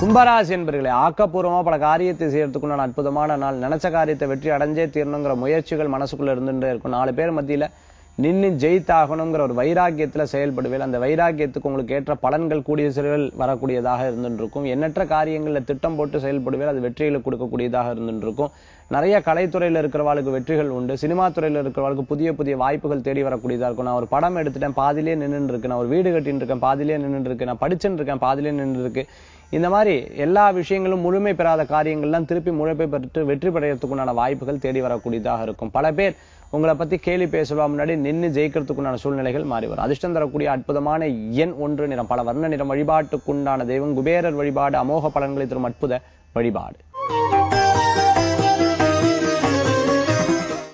கும்பராசி என்பர்களே ஆக்கப்பூர்வமா பல காரியத்தை செய்யறதுக்குண்டான அற்புதமான நாள். நினைச்ச காரியத்தை வெற்றி அடைஞ்சே தீரணுங்கிற முயற்சிகள் மனசுக்குள்ள இருந்துட்டே இருக்கும். நாலு பேர் மத்தியில நின்னு ஜெயித்தாகணுங்கிற ஒரு வைராக்கியத்துல செயல்படுவேன். அந்த வைராக்கியத்துக்கு உங்களுக்கு ஏற்ற பலன்கள் கூடிய சிறுகள் வரக்கூடியதாக இருந்துருக்கும். எண்ணற்ற காரியங்கள்ல திட்டம் போட்டு செயல்படுவேன். அது வெற்றிகளை கொடுக்கக்கூடியதாக இருந்துருக்கும். நிறைய கலைத்துறையில இருக்கிறவாளுக்கு வெற்றிகள் உண்டு. சினிமா துறையில இருக்கிறவாளுக்கு புதிய புதிய வாய்ப்புகள் தேடி வரக்கூடியதா இருக்கும். நான் ஒரு படம் எடுத்துட்டேன் பாதிலே நின்னுட்டு இருக்கேன். நான் ஒரு வீடு கட்டின்னு இருக்கேன் பாதிலே நின்று இருக்கேன். நான் படிச்சுட்டு இருக்கேன் பாதிலே நின்று இருக்கு. இந்த மாதிரி எல்லா விஷயங்களும் முழுமை பெறாத காரியங்கள்லாம் திருப்பி முழுமை பெற்று வெற்றி பெறத்துக்குண்டான வாய்ப்புகள் தேடி வரக்கூடியதாக இருக்கும். பல பேர் உங்களை பத்தி கேலி பேசுவா முன்னாடி நின்னு ஜெயிக்கிறதுக்குண்டான சூழ்நிலைகள் மாறி வரும். அதிர்ஷ்டம் தரக்கூடிய அற்புதமான எண் ஒன்று நிறம் பல வர்ண நிறம் வழிபாட்டுக்குண்டான தெய்வம் குபேரர் வழிபாடு அமோக பலன்களை தரும் அற்புத வழிபாடு.